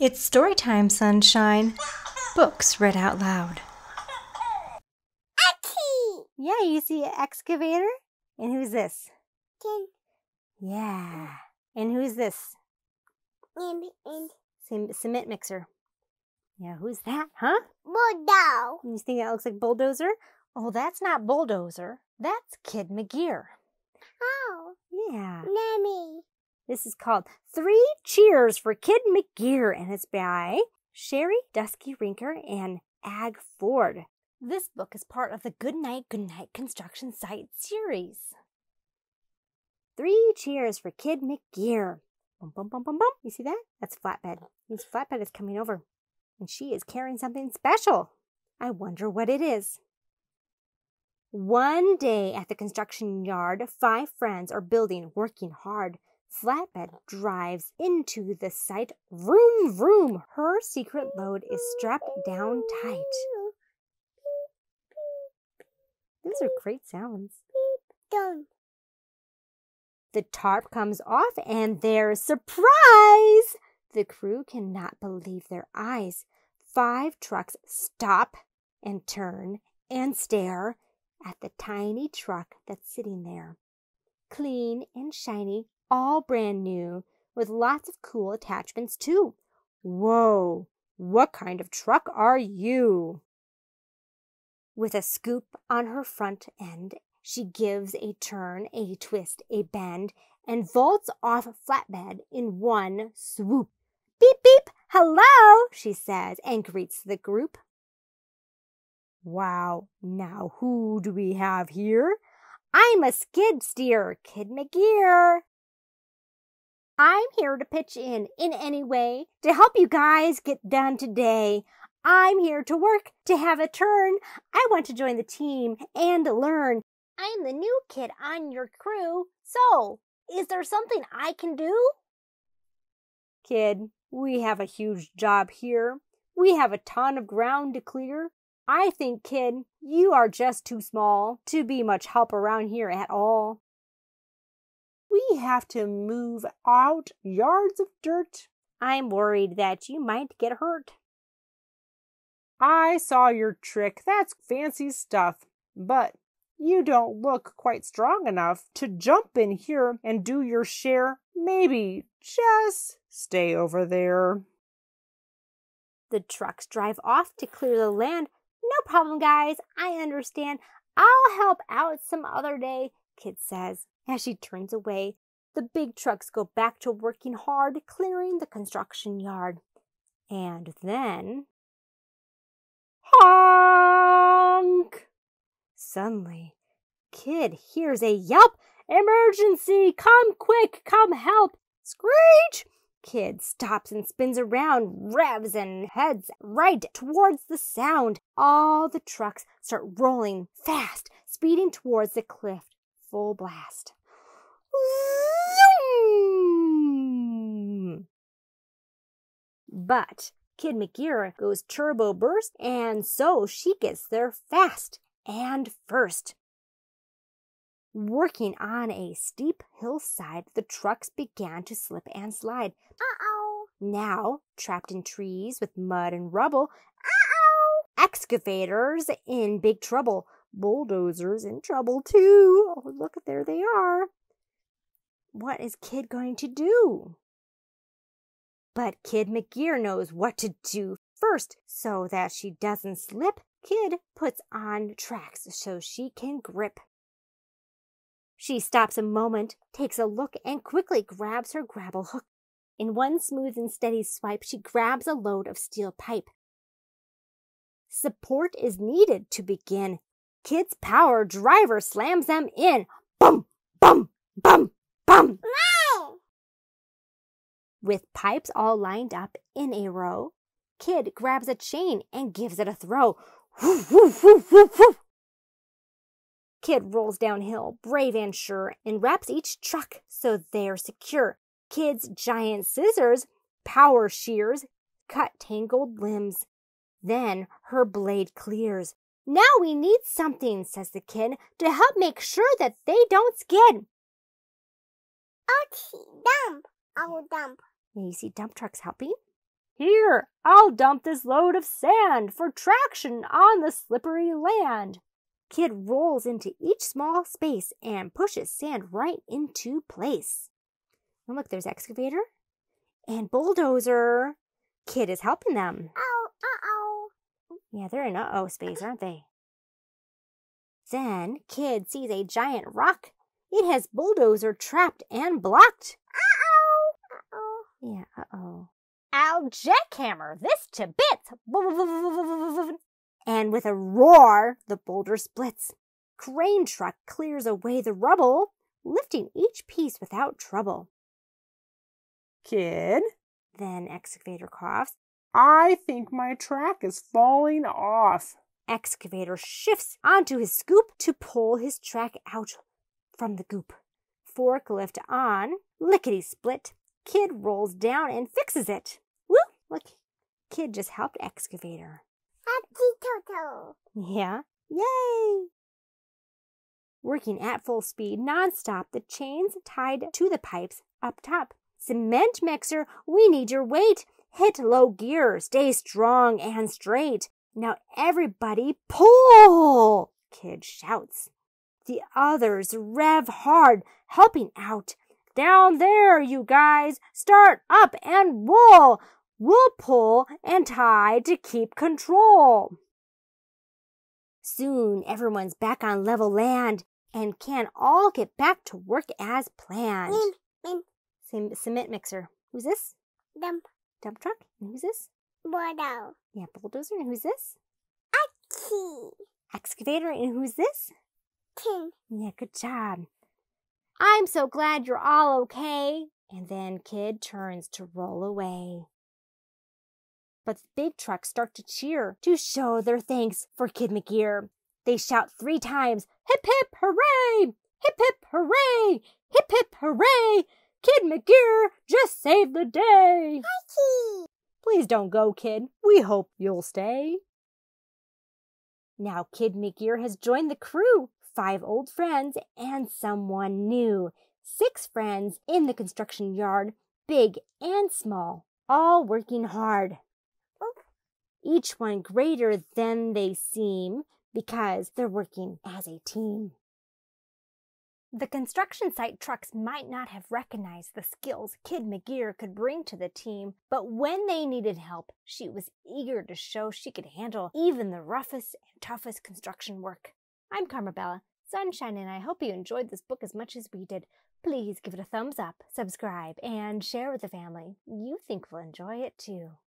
It's story time, sunshine. Books read out loud. Aki! Yeah, you see an excavator? And who's this? Can Yeah. And who's this? and and Cem- Cement mixer. Yeah, who's that, huh? Bulldozer. You think that looks like bulldozer? Oh, that's not bulldozer. That's Kid McGear. Oh, Yeah. Nanny. This is called Three Cheers for Kid McGear, and it's by Sherri Duskey Rinker and Ag Ford. This book is part of the Good Night, Good Night Construction Site series. Three Cheers for Kid McGear. Bum, bum, bum, bum, bum. You see that? That's Flatbed. Means Flatbed is coming over, and she is carrying something special. I wonder what it is. One day at the construction yard, five friends are building, working hard. Flatbed drives into the site. Vroom, vroom. Her secret load is strapped down tight. These are great sounds. The tarp comes off and there's surprise! The crew cannot believe their eyes. Five trucks stop and turn and stare at the tiny truck that's sitting there. Clean and shiny, all brand new, with lots of cool attachments too. Whoa, what kind of truck are you? With a scoop on her front end, she gives a turn, a twist, a bend, and vaults off flatbed in one swoop. Beep, beep, hello, she says, and greets the group. Wow, now who do we have here? I'm a skid steer, Kid McGear. I'm here to pitch in in any way to help you guys get done today. I'm here to work, to have a turn. I want to join the team and learn. I'm the new kid on your crew. So, is there something I can do? Kid, we have a huge job here. We have a ton of ground to clear. I think, kid, you are just too small to be much help around here at all. We have to move out yards of dirt. I'm worried that you might get hurt. I saw your trick. That's fancy stuff. But you don't look quite strong enough to jump in here and do your share. Maybe just stay over there. The trucks drive off to clear the land. No problem, guys. I understand. I'll help out some other day, Kid says. As she turns away, the big trucks go back to working hard, clearing the construction yard. And then. Honk! Suddenly, Kid hears a yelp. Emergency! Come quick! Come help! Screech! Kid stops and spins around, revs and heads right towards the sound. All the trucks start rolling fast, speeding towards the cliff. Full blast. Zoom! But Kid McGear goes turbo burst, and so she gets there fast and first. Working on a steep hillside, the trucks began to slip and slide. Uh-oh. Now, trapped in trees with mud and rubble, uh-oh! Excavators in big trouble. Bulldozers in trouble too. Oh, look, there they are. What is Kid going to do? But Kid McGear knows what to do first so that she doesn't slip. Kid puts on tracks so she can grip. She stops a moment, takes a look, and quickly grabs her grapple hook. In one smooth and steady swipe, she grabs a load of steel pipe. Support is needed to begin. Kid's power driver slams them in. Bum, bum, bum, bum. Wow. With pipes all lined up in a row, Kid grabs a chain and gives it a throw. Woof, woof, woof, woof, woof. Kid rolls downhill, brave and sure, and wraps each truck so they're secure. Kid's giant scissors, power shears, cut tangled limbs. Then her blade clears. Now we need something, says the kid, to help make sure that they don't skid. Okay, dump. I will dump. And you see dump trucks helping? Here, I'll dump this load of sand for traction on the slippery land. Kid rolls into each small space and pushes sand right into place. And look, there's excavator and bulldozer. Kid is helping them. Oh, Oh. Yeah, they're in uh oh space, aren't they? Then Kid sees a giant rock. It has bulldozer trapped and blocked. Uh-oh. Uh-oh. Yeah, uh oh. I'll jackhammer this to bits. And with a roar, the boulder splits. Crane truck clears away the rubble, lifting each piece without trouble. Kid, Then excavator coughs. I think my track is falling off. Excavator shifts onto his scoop to pull his track out from the goop. Forklift on, lickety split. Kid rolls down and fixes it. Woo! Look, Kid just helped Excavator. Happy Toto. Yeah. Yay! Working at full speed nonstop, the chains tied to the pipes up top. Cement mixer, we need your weight. Hit low gear, stay strong and straight. Now everybody pull! Kid shouts. The others rev hard, helping out. Down there, you guys, start up and roll. We'll pull and tie to keep control. Soon everyone's back on level land and can all get back to work as planned. Cement mixer. Who's this? dump, Dump truck? And who's this? bottle. Yeah, bulldozer. And who's this? Key. Excavator. And who's this? Tin. Yeah, good job. I'm so glad you're all okay. And then Kid turns to roll away. But the big trucks start to cheer to show their thanks for Kid McGear. They shout three times, Hip hip hooray! Hip hip hooray! Hip hip hooray! Kid McGear just saved the day! Key. Please don't go, kid. We hope you'll stay. Now, Kid McGear has joined the crew. Five old friends and someone new. Six friends in the construction yard, big and small, all working hard. Each one greater than they seem because they're working as a team. The construction site trucks might not have recognized the skills Kid McGear could bring to the team, but when they needed help, she was eager to show she could handle even the roughest and toughest construction work. I'm Carmabela, Sunshine, and I hope you enjoyed this book as much as we did. Please give it a thumbs up, subscribe, and share with the family. You think we'll enjoy it too.